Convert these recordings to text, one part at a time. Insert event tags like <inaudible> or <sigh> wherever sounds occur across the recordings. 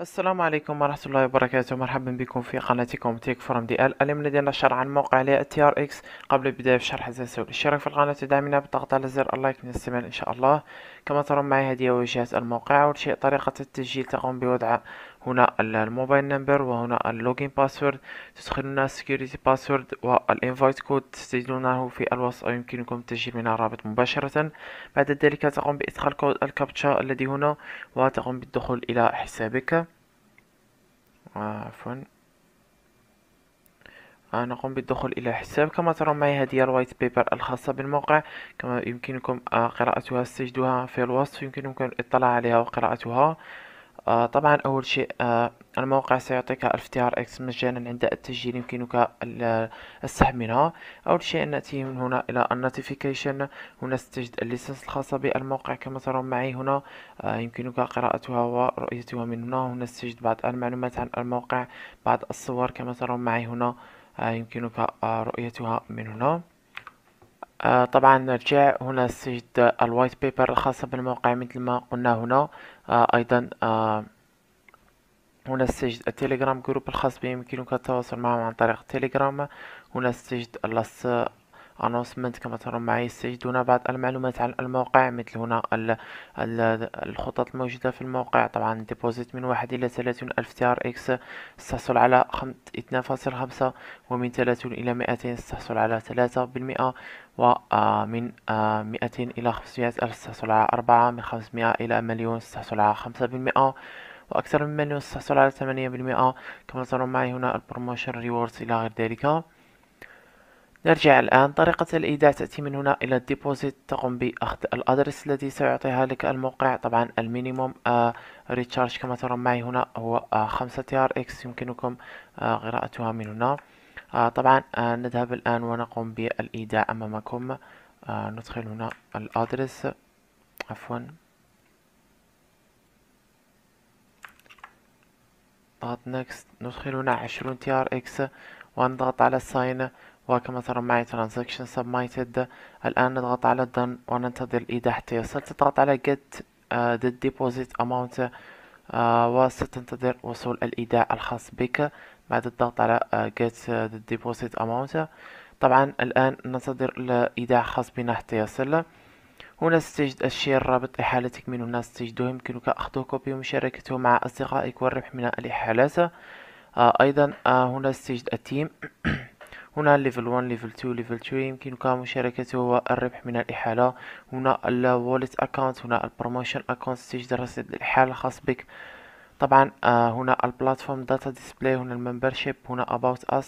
السلام عليكم ورحمة الله وبركاته. مرحبا بكم في قناتكم تيك فورم دي ال اليوم لدينا شرح عن موقع لي TRX قبل البداية في الشرح تنسوا الاشتراك في القناة. ودعمنا بالضغط على زر ال like نستمر إن شاء الله. كما ترون معي هذه واجهة الموقع. أول شيء طريقة التسجيل تقوم بوضع هنا ال mobile number وهنا ال login password تدخلون ال security password وال invite code تسجلونه في الوصف أو يمكنكم التسجيل من الرابط مباشرة. بعد ذلك تقوم بإدخال code ال captcha الذي هنا وتقوم بالدخول إلى حسابك. عفوا. نقوم بالدخول إلى حساب. كما ترون معي هذه ال white paper الخاصة بالموقع. كما يمكنكم قراءتها ستجدها في الوصف. يمكنكم الإطلاع عليها وقراءتها. آه طبعا أول شيء آه الموقع سيعطيك ألف TRX مجانا عند التسجيل يمكنك السحب منها. أول شيء نأتي من هنا إلى ال notification. هنا ستجد ال license الخاصة بالموقع كما ترون معي هنا. آه يمكنك قراءتها ورؤيتها من هنا. هنا ستجد بعض المعلومات عن الموقع بعض الصور كما ترون معي هنا. آه يمكنك آه رؤيتها من هنا. طبعا نرجع. هنا سجد ال white paper الخاصة بالموقع مثل ما قلنا هنا. أيضا هنا سجد التليجرام group الخاص به يمكنك التواصل معهم عن طريق التليجرام. هنا سجد announcement كما ترون معي ستجدون بعض المعلومات عن الموقع مثل هنا الخطط الموجودة في الموقع. طبعا deposit من واحد إلى ثلاثون ألف TRX تحصل على اثنان فاصل خمسة ومن ثلاثون إلى مئتين تحصل على ثلاثة بالمئة ومن مئتين إلى خمسمائة ألف تحصل على أربعة من خمسمائة إلى مليون تحصل على خمسة بالمئة. وأكثر من مليون تحصل على ثمانية بالمئة. كما ترون معي هنا ال promotion rewards إلى غير ذلك. نرجع الآن. طريقة الإيداع تأتي من هنا إلى ال deposit تقوم بأخذ ال address الذي سيعطيها لك الموقع. طبعا ال minimum آه recharge كما ترون معي هنا هو آه خمسة TRX. يمكنكم آه قراءتها من هنا. آه طبعا آه نذهب الآن ونقوم بالإيداع أمامكم. آه ندخل هنا ال address. عفوا. ضغط next ندخل هنا عشرون TRX ونضغط على sign وكما ترى معي transaction submitted. الآن نضغط على done وننتظر الإيداع حتى يصل تضغط على get uh, the deposit amount uh, وستنتظر وصول الإيداع الخاص بك بعد الضغط على uh, get uh, the deposit amount. طبعا الآن ننتظر الإيداع خاص بنا حتى يصل هنا ستجد ال share رابط إحالتك من هنا ستجده يمكنك أخذه copy ومشاركته مع أصدقائك والربح من الإحالات آه أيضا آه <coughs> هنا ستجد ال team هنا level 1 level 2 level 3 يمكنك مشاركته والربح من الإحالة. هنا ال wallet account هنا ال promotion account تجد رصيد الإحالة الخاص بك. طبعا آه هنا ال platform data display هنا ال membership هنا about us.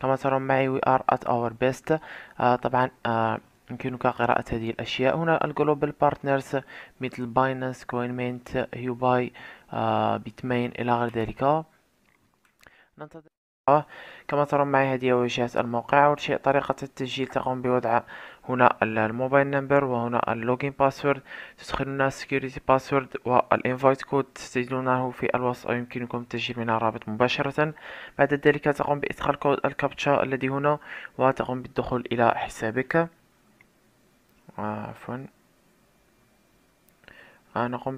كما ترون معي are at our best. آه طبعا آه يمكنك قراءة هذه الأشياء. هنا ال global partners مثل Binance Coinmint Huobi آه Bitmain إلى غير ذلك. ننتظر. كما ترون معي هذه واجهة الموقع. أول شيء طريقة التسجيل تقوم بوضع هنا ال mobile number وهنا ال login password. تدخلون ال security password وال invite code تسجلونه في الوصف أو يمكنكم التسجيل من الرابط مباشرة. بعد ذلك تقوم بإدخال code ال captcha الذي هنا وتقوم بالدخول إلى حسابك. عفوا نقوم